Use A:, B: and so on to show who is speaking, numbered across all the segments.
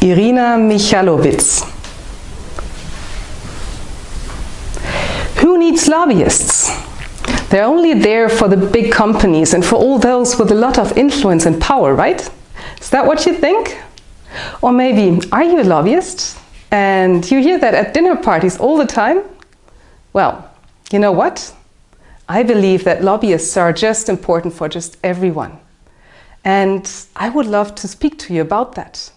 A: Irina Michalowitz. Who needs lobbyists? They're only there for the big companies and for all those with a lot of influence and power, right? Is that what you think? Or maybe, are you a lobbyist? And you hear that at dinner parties all the time? Well, you know what? I believe that lobbyists are just important for just everyone. And I would love to speak to you about that.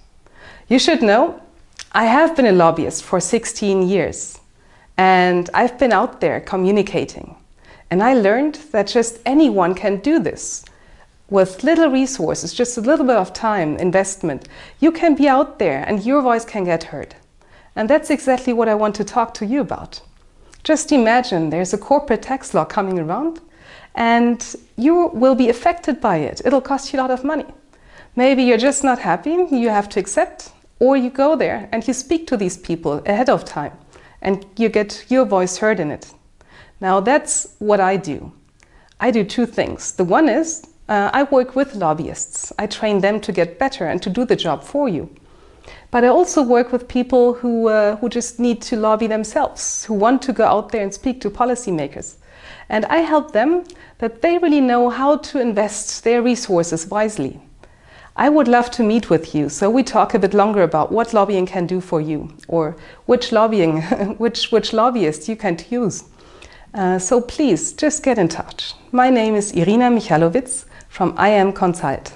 A: You should know, I have been a lobbyist for 16 years. And I've been out there communicating. And I learned that just anyone can do this. With little resources, just a little bit of time, investment, you can be out there and your voice can get heard. And that's exactly what I want to talk to you about. Just imagine there's a corporate tax law coming around and you will be affected by it. It'll cost you a lot of money. Maybe you're just not happy, you have to accept, or you go there and you speak to these people ahead of time and you get your voice heard in it. Now that's what I do. I do two things. The one is uh, I work with lobbyists. I train them to get better and to do the job for you. But I also work with people who, uh, who just need to lobby themselves, who want to go out there and speak to policymakers. And I help them that they really know how to invest their resources wisely. I would love to meet with you so we talk a bit longer about what lobbying can do for you or which lobbying, which, which lobbyist you can use. Uh, so please just get in touch. My name is Irina Michalowitz from IM Consult.